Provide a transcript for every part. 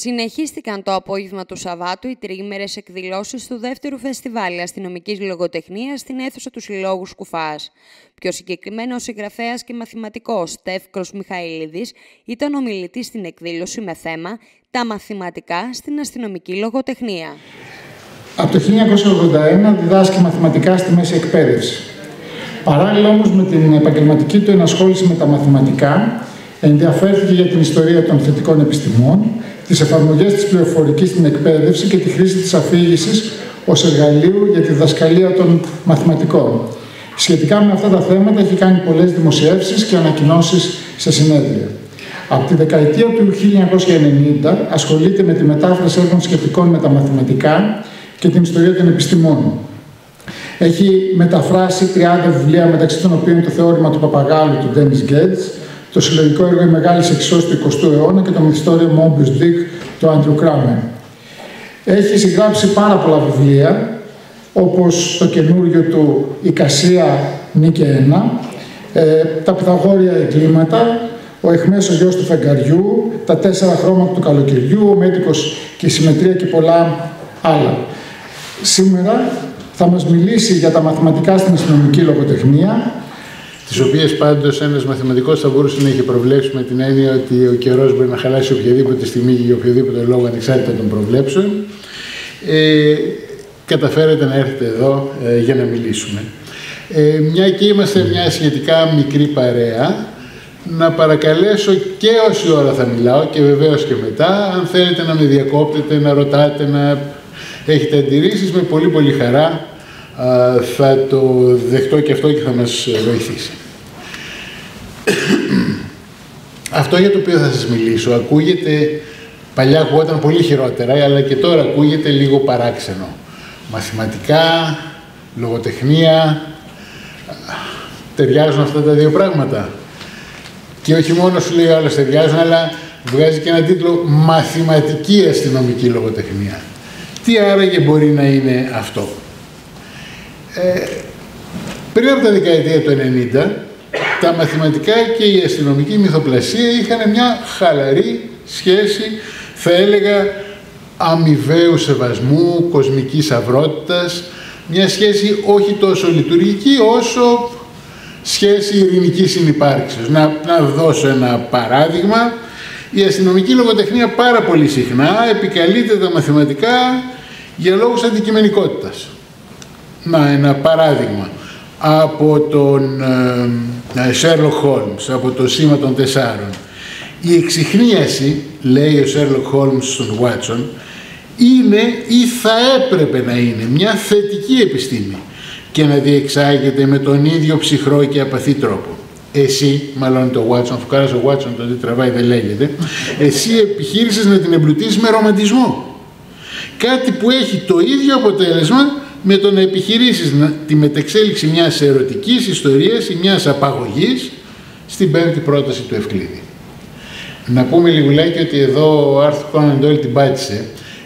Συνεχίστηκαν το απόγευμα του Σαββάτου οι τριήμερες εκδηλώσεις του δεύτερου φεστιβάλ αστυνομικής λογοτεχνίας στην αίθουσα του Συλλόγου Σκουφάς. Πιο συγκεκριμένα ο συγγραφέας και μαθηματικός Στεύκρος Μιχαηλίδης ήταν ομιλητής στην εκδήλωση με θέμα «Τα μαθηματικά στην αστυνομική λογοτεχνία». Από το 1981 διδάσκει μαθηματικά στη μέση εκπαίδευση. Παράλληλα όμως με την επαγγελματική του ενασχόληση με τα μαθηματικά, ενδιαφέρθηκε για την ιστορία των θετικών επιστημών τις εφαρμογές της πληροφορικής στην εκπαίδευση και τη χρήση της αφήγησης ως εργαλείου για τη διδασκαλία των μαθηματικών. Σχετικά με αυτά τα θέματα έχει κάνει πολλές δημοσιεύσεις και ανακοινώσεις σε συνέδρια. Από τη δεκαετία του 1990 ασχολείται με τη μετάφραση έργων σχετικών με τα μαθηματικά και την ιστορία των επιστημών. Έχει μεταφράσει 30 βιβλία μεταξύ των οποίων το θεώρημα του Παπαγάλου του Ντένις Γκέτς, το συλλογικό έργο «Η Μεγάλη Εξώστη του 20ου αιώνα» και το μυθιστόριο «Mobius Dick» του Άντριου Κράμερ. Έχει συγγράψει πάρα πολλά βιβλία, όπως το καινούριο του «Η Κασία Νίκη 1», ε, «Τα Πυθαγόρια Εγκλήματα», «Ο Εχμές ο γιος του Φεγγαριού», «Τα Τέσσερα Χρώματα του Καλοκαιριού», «Ο Μέτικος και η Συμμετρία» και πολλά άλλα. Σήμερα θα μας μιλήσει για τα μαθηματικά στην αστυνομική λογοτεχνία, τις οποίες πάντως ένας μαθηματικός θα μπορούσε να έχει προβλέψει με την έννοια ότι ο καιρός μπορεί να χαλάσει οποιαδήποτε στιγμή για οποιοδήποτε λόγο ανεξάρτητα των προβλέψεων. Ε, καταφέρετε να έρθετε εδώ ε, για να μιλήσουμε. Ε, μια και είμαστε μια σχετικά μικρή παρέα, να παρακαλέσω και όση ώρα θα μιλάω και βεβαίως και μετά, αν θέλετε να με διακόπτετε, να ρωτάτε, να έχετε αντιρρήσεις, με πολύ πολύ χαρά θα το δεχτώ και αυτό και θα μας βοηθήσει. αυτό για το οποίο θα σας μιλήσω ακούγεται, παλιά ακούγονταν πολύ χειρότερα, αλλά και τώρα ακούγεται λίγο παράξενο. Μαθηματικά, λογοτεχνία, ταιριάζουν αυτά τα δύο πράγματα. Και όχι μόνος σου λέει άλλος ταιριάζουν, αλλά βγάζει και ένα τίτλο «Μαθηματική αστυνομική λογοτεχνία». Τι άραγε μπορεί να είναι αυτό; Ε, πριν από τα δεκαετία του 90, τα μαθηματικά και η αστυνομική μυθοπλασία είχαν μια χαλαρή σχέση, θα έλεγα, αμοιβαίου σεβασμού, κοσμικής αυρότητας, μια σχέση όχι τόσο λειτουργική όσο σχέση ειρηνικής συνυπάρξης. Να, να δώσω ένα παράδειγμα. Η αστυνομική λογοτεχνία πάρα πολύ συχνά επικαλείται τα μαθηματικά για λόγους αντικειμενικότητας. Να, ένα παράδειγμα από τον ε, Sherlock Holmes, από το σήμα των τεσσάρων. Η εξυχνίαση, λέει ο Sherlock Holmes στον Watson, είναι ή θα έπρεπε να είναι μια θετική επιστήμη και να διεξάγεται με τον ίδιο ψυχρό και απαθή τρόπο. Εσύ, μάλλον το Watson, αφού κάρασε ο Watson, το τι τραβάει δεν λέγεται, εσύ επιχείρησες να την εμπλουτίσεις με ρομαντισμό. Κάτι που έχει το ίδιο αποτέλεσμα με το να επιχειρήσεις τη μετεξέλιξη μιας ερωτικής ιστορίας ή μιας απαγωγής στην πέμπτη πρόταση του Ευκλήδη. Να πούμε λιγουλάκι ότι εδώ ο Άρθρο Κόναν Ντόιλ την πάτησε.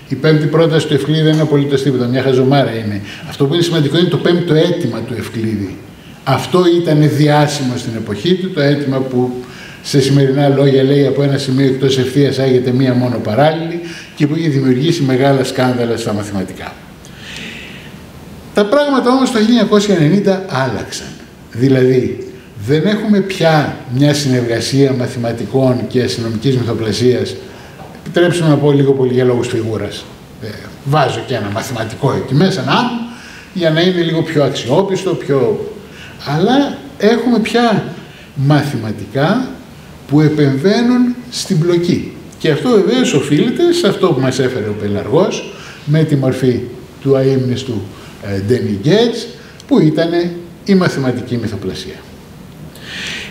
Η πέμπτη πρόταση του Ευκλήδη δεν είναι απολύτως τίποτα, μια χαζομάρα είναι. Αυτό που είναι σημαντικό είναι το πέμπτο αίτημα του Ευκλήδη. Αυτό ήταν διάσημο στην εποχή του, το αίτημα που σε σημερινά λόγια λέει από ένα σημείο εκτός ευθείας άγεται μία μόνο παράλληλη και που είχε δημιουργήσει μεγάλα σκάνδαλα στα μαθηματικά. Τα πράγματα όμως το 1990 άλλαξαν. Δηλαδή, δεν έχουμε πια μια συνεργασία μαθηματικών και αστυνομικής μυθοπλασίας. Επιτρέψτε να πω λίγο πολύ για λόγους φιγούρας. Ε, βάζω και ένα μαθηματικό εκεί μέσα, να, για να είναι λίγο πιο αξιόπιστο, πιο... Αλλά έχουμε πια μαθηματικά που επεμβαίνουν στην πλοκή. Και αυτό βεβαίως οφείλεται σε αυτό που μας έφερε ο Πελαργός με τη μορφή του αείμνηστου Ντένι Γκέτς, που ήταν η μαθηματική μυθοπλασία.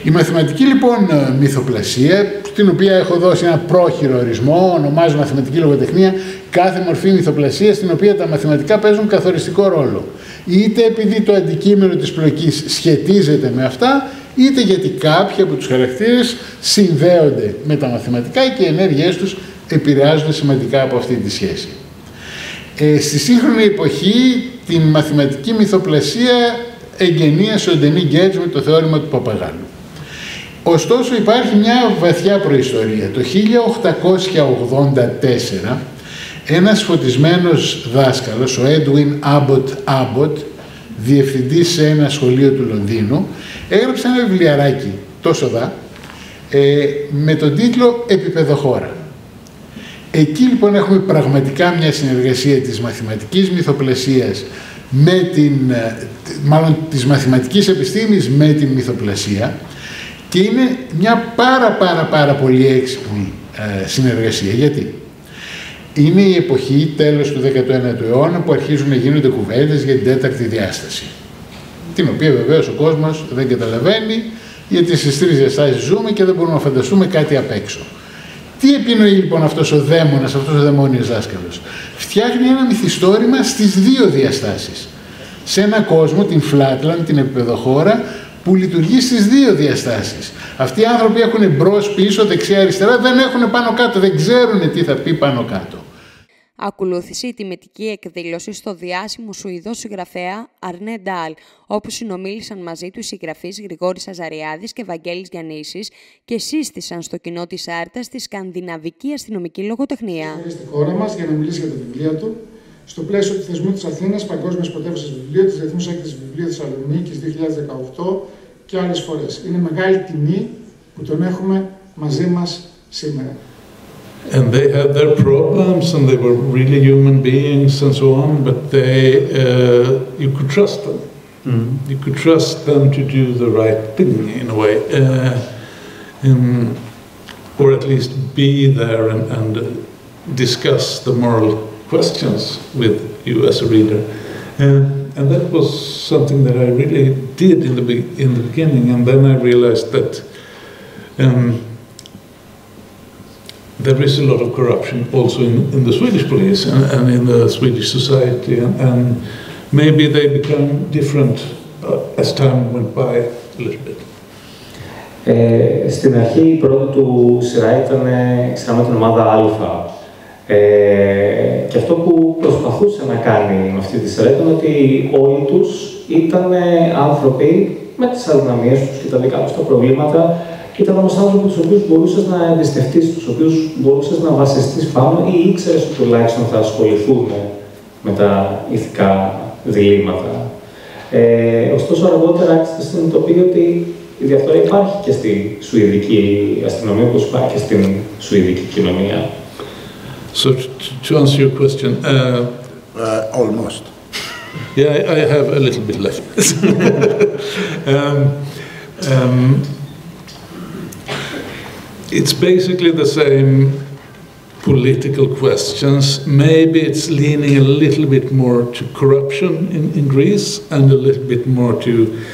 Η μαθηματική λοιπόν ε, μυθοπλασία, στην οποία έχω δώσει ένα πρόχειρο ορισμό, ονομάζω μαθηματική λογοτεχνία, κάθε μορφή μυθοπλασίας στην οποία τα μαθηματικά παίζουν καθοριστικό ρόλο. Είτε επειδή το αντικείμενο της πλοκής σχετίζεται με αυτά, είτε γιατί κάποιοι από τους χαρακτήρες συνδέονται με τα μαθηματικά και οι ενέργειές τους επηρεάζονται σημαντικά από αυτή τη σχέση. Ε, στη σύγχρονη εποχή την μαθηματική μυθοπλασία εγγενίασε ο Ντενί Γκέτς με το θεώρημα του Παπαγάλου. Ωστόσο υπάρχει μια βαθιά προϊστορία. Το 1884 ένας φωτισμένος δάσκαλος, ο Edwin Abbott Abbott, διευθυντής σε ένα σχολείο του Λονδίνου, έγραψε ένα βιβλιαράκι, τόσο δά, ε, με τον τίτλο «Επιπεδοχώρα». Εκεί λοιπόν έχουμε πραγματικά μια συνεργασία της μαθηματικής μυθοπλασίας με την, ε, μάλλον της μαθηματικής επιστήμης με την μυθοπλασία και είναι μια πάρα πάρα πάρα πολύ έξυπνη ε, συνεργασία. Γιατί; Είναι η εποχή τέλος του 19ου αιώνα που αρχίζουν να γίνονται κουβέντες για την τέταρτη διάσταση την οποία βεβαίως ο κόσμος δεν καταλαβαίνει γιατί στις τρεις διαστάσεις ζούμε και δεν μπορούμε να φανταστούμε κάτι απ' έξω. Τι επινοεί λοιπόν αυτός ο δαίμονας, αυτός ο δαιμόνιος δάσκαλος; Φτιάχνει ένα μυθιστόρημα στις δύο διαστάσεις. Σε ένα κόσμο, την Flatland, την επιπεδοχώρα, που λειτουργεί στις δύο διαστάσεις. Αυτοί οι άνθρωποι έχουν μπρος, πίσω, δεξιά, αριστερά, δεν έχουν πάνω κάτω, δεν ξέρουν τι θα πει πάνω κάτω. Ακολούθησε η τιμητική εκδήλωση στο διάσημο Σουηδό συγγραφέα Αρνέ Ντάλ, όπου συνομίλησαν μαζί του οι συγγραφείς Γρηγόρης Αζαριάδης και Βαγγέλης Γιαννήσης και σύστησαν στο κοινό της Άρτας τη σκανδιναβική αστυνομική λογοτεχνία. στη χώρα μας για να μιλήσει για τα βιβλία του, στο πλαίσιο του θεσμού της Αθήνας, Παγκόσμιας Πρωτεύουσας Βιβλίου, της Διεθνούς Έκθεσης Βιβλίου Θεσσαλονίκης 2018 και άλλες φορές. Είναι μεγάλη τιμή που τον έχουμε μαζί μας σήμερα. And they had their problems and they were really human beings and so on but they uh, you could trust them mm. you could trust them to do the right thing in a way uh, in, or at least be there and, and, discuss the moral questions with you as a reader uh, and that was something that I really did in the, in the beginning and then I realized that um, there is a lot of corruption also in, in the Swedish police and, and in the Swedish society, and, and, maybe they become different uh, as time went by a little bit. Ε, στην αρχή η πρώτη του σειρά ήταν ξανά με την ομάδα Α. Ε, και αυτό που προσπαθούσε να κάνει με αυτή τη σειρά ήταν ότι όλοι τους ήταν άνθρωποι με τις αδυναμίες τους και τα δικά τους τα προβλήματα ήταν όμω άνθρωποι τους οποίους μπορούσες να εμπιστευτείς, τους οποίους μπορούσες να βασιστείς πάνω ή ήξερες ότι τουλάχιστον θα ασχοληθούν με τα ηθικά διλήμματα. Ε, ωστόσο, αργότερα άρχισε να συνειδητοποιεί ότι η διαφθορά υπάρχει και στη Σουηδική αστυνομία, όπως υπάρχει και στην Σουηδική κοινωνία. So, to answer your question, uh, uh, almost. Yeah, I have a little bit left. um, um, it's basically the same political questions. Maybe it's leaning a little bit more to corruption in, in Greece and a little bit more to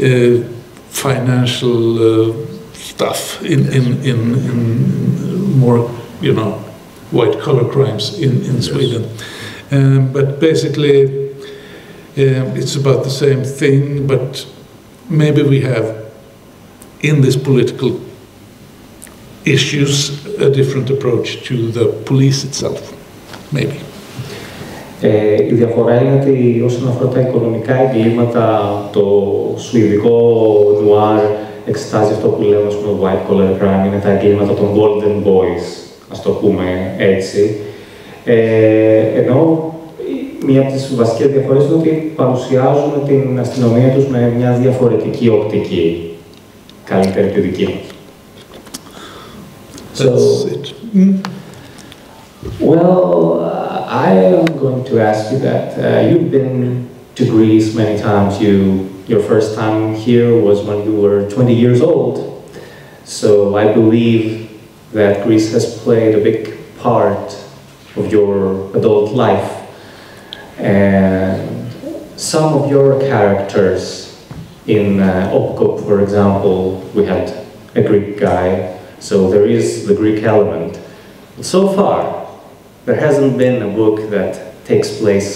uh, financial uh, stuff in, in, in, in, more, you know, white collar crimes in, in yes. Sweden. Um, but basically, um, it's about the same thing, but maybe we have in this political issues a different approach to the police itself, maybe. Ε, η διαφορά είναι ότι όσον αφορά τα οικονομικά εγκλήματα, το σουηδικό νουάρ εξετάζει αυτό που λέμε πούμε, white collar crime, είναι τα εγκλήματα των golden boys, ας το πούμε έτσι. Ε, ενώ μία από τις βασικές διαφορές είναι ότι παρουσιάζουν την αστυνομία τους με μια διαφορετική οπτική, καλύτερη τη δική μας. That's so, it. Mm. Well, uh, I am going to ask you that. Uh, you've been to Greece many times. You, your first time here was when you were 20 years old. So I believe that Greece has played a big part of your adult life. And some of your characters in uh, Opkop, for example, we had a Greek guy so there is the Greek element. But so far, there hasn't been a book that takes place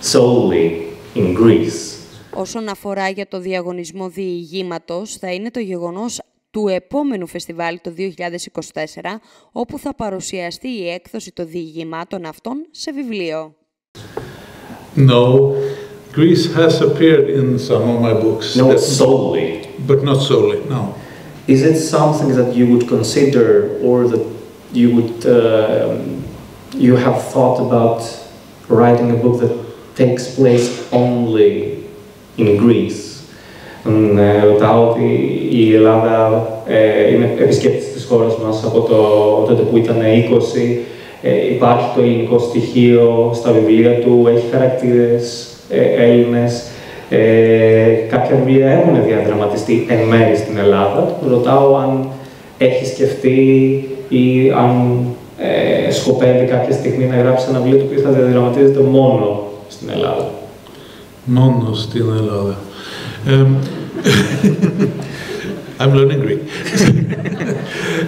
solely in Greece. Όσον αφορά για το διαγωνισμό διηγήματος, θα είναι το γεγονός του επόμενου φεστιβάλ το 2024, όπου θα παρουσιαστεί η έκδοση των διηγημάτων αυτών σε βιβλίο. No, Greece has appeared in some of my books. No, solely. But not solely, no. Is it something that you would consider or that you would uh, you have thought about writing a book that takes place only in Greece? Ε, ρωτάω ότι η Ελλάδα ε, είναι επισκέπτης της χώρας μας από το, τότε που ήταν 20. Ε, υπάρχει το ελληνικό στοιχείο στα βιβλία του, έχει χαρακτήρες ε, Έλληνες. Ε, κάποια βιβλία έχουν διαδραματιστεί εν μέρη στην Ελλάδα. Ρωτάω αν έχει σκεφτεί ή αν ε, σκοπεύει κάποια στιγμή να γράψει ένα βιβλίο το οποίο θα διαδραματίζεται μόνο στην Ελλάδα. Μόνο στην Ελλάδα. Um, I'm learning Greek.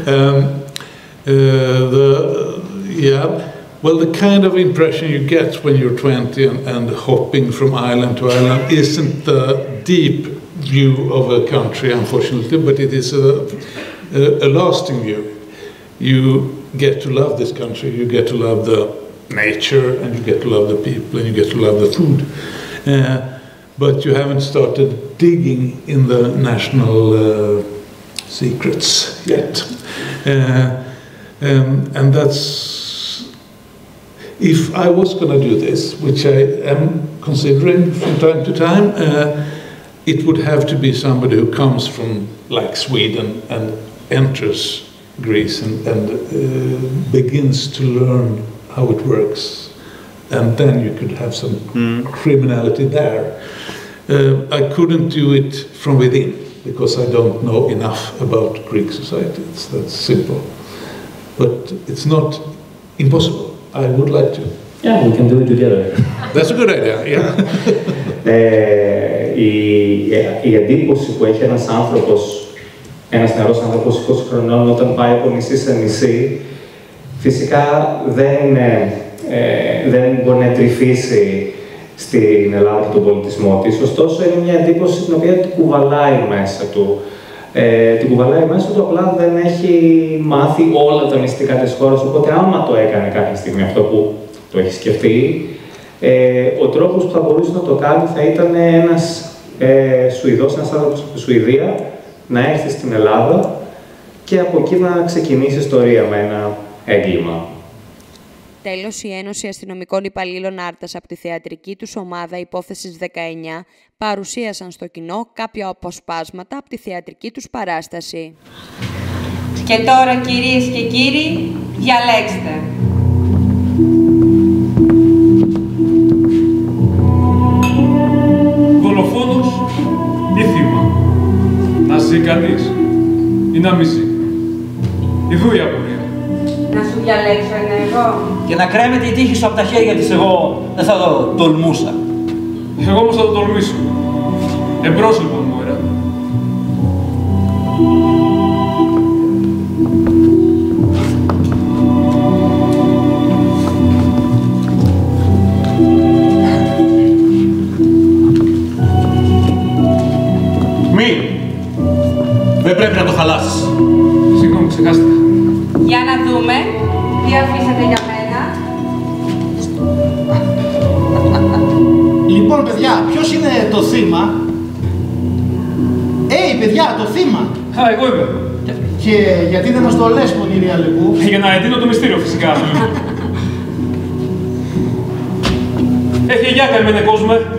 um, uh, the, yeah, well, the kind of impression you get when you're 20 and, and hopping from island to island isn't the deep view of a country, unfortunately, but it is a, a, a lasting view. You get to love this country, you get to love the nature, and you get to love the people, and you get to love the food. Uh, but you haven't started digging in the national uh, secrets yet. Uh, um, and that's if I was going to do this, which I am considering from time to time, uh, it would have to be somebody who comes from, like Sweden, and enters Greece and, and uh, begins to learn how it works. And then you could have some mm. criminality there. Uh, I couldn't do it from within because I don't know enough about Greek society. It's that simple. But it's not impossible. I would like to. Yeah, we can do it together. That's a good idea, yeah. ε, η, η εντύπωση που έχει ένας άνθρωπος, ένας νεαρός άνθρωπος 20 χρονών όταν πάει από νησί σε νησί, φυσικά δεν, ε, δεν μπορεί να τρυφήσει στην Ελλάδα και τον πολιτισμό της, ωστόσο είναι μια εντύπωση την οποία την κουβαλάει μέσα του ε, την κουβαλάει μέσα του, απλά δεν έχει μάθει όλα τα μυστικά της χώρας, οπότε άμα το έκανε κάποια στιγμή αυτό που το έχει σκεφτεί, ε, ο τρόπος που θα μπορούσε να το κάνει θα ήταν ένας ε, Σουηδός, ένας άνθρωπος από τη Σουηδία, να έρθει στην Ελλάδα και από εκεί να ξεκινήσει ιστορία με ένα έγκλημα. Τέλος, η Ένωση Αστυνομικών Υπαλλήλων Άρτας από τη θεατρική τους ομάδα υπόθεσης 19 παρουσίασαν στο κοινό κάποια αποσπάσματα από τη θεατρική τους παράσταση. Και τώρα, κυρίες και κύριοι, διαλέξτε. Δολοφόνος ή θύμα. Να ζει κανείς ή να μη ζει. Ιδού η απορία. Να σου διαλέξω ένα εγώ. Και να κρέμεται η τύχη σου από τα χέρια της εγώ δεν θα το τολμούσα. Εγώ όμως θα το τολμήσω. Εμπρός λοιπόν μου, ωραία. Μη! Δεν πρέπει να το χαλάσεις. Συγγνώμη, ξεχάστηκα. Για να δούμε τι αφήσατε για μένα. Λοιπόν, παιδιά, ποιος είναι το θύμα; Ε, παιδιά, το θύμα. Α, εγώ είμαι. Και γιατί δεν μας το λες, Πονήρη Αλεπού. Για να εντείνω το μυστήριο, φυσικά. Έχει γεια καημένε κόσμε.